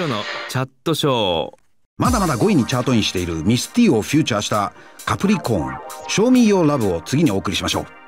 ろのチャットショー。まだまだ5位にチャートインしているミスティをフューチャーしたカプリコーン「賞味用ラブを次にお送りしましょう。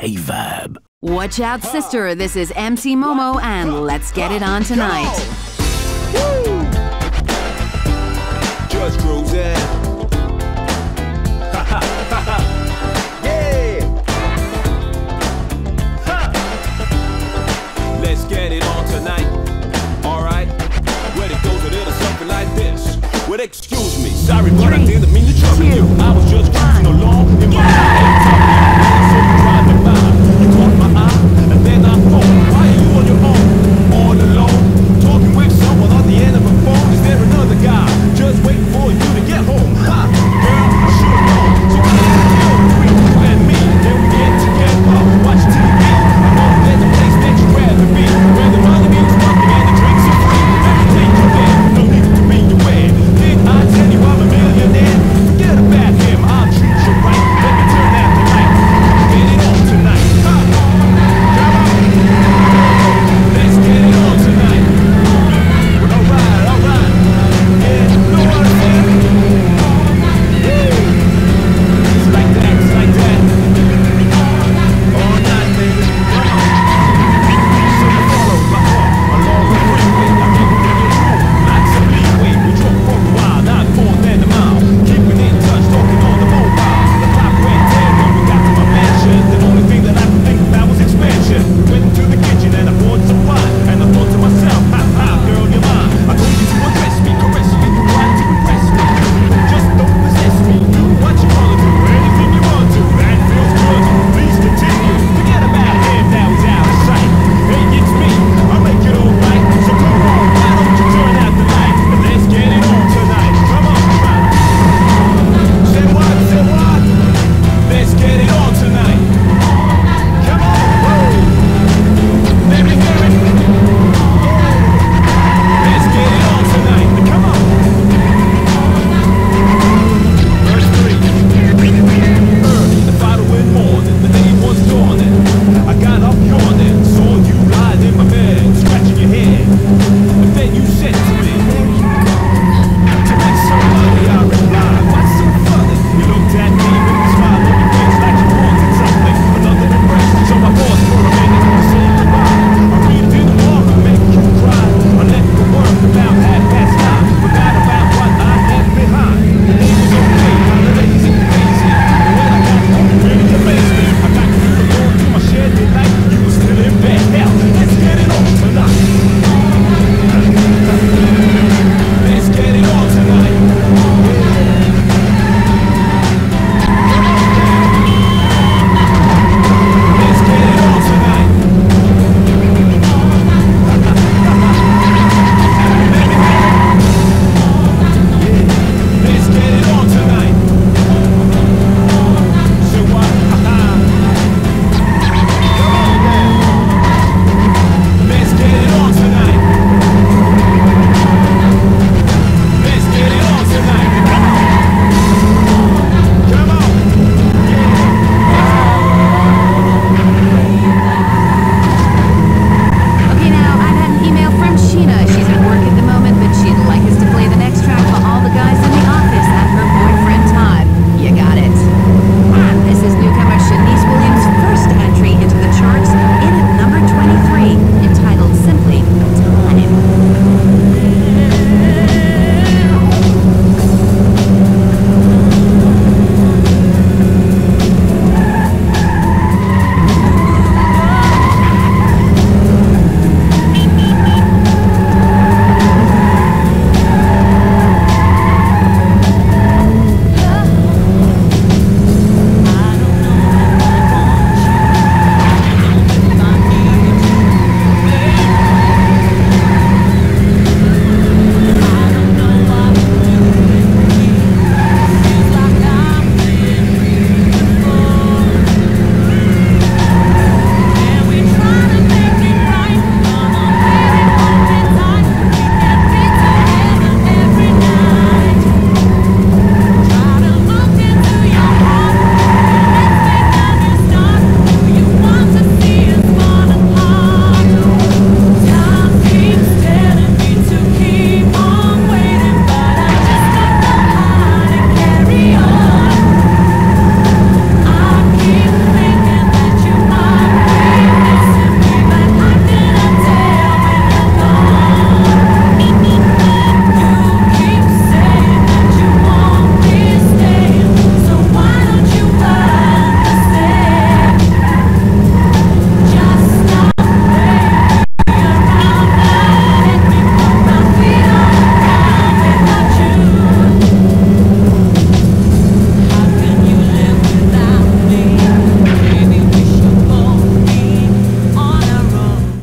K Vibe. Watch out, sister. This is MC Momo, and let's get it on tonight. Just cruising. yeah. Ha. Let's get it on tonight. Alright. Where it goes a little something like this. Well, excuse me. Sorry, but I didn't mean to trouble you. I was just cruising along.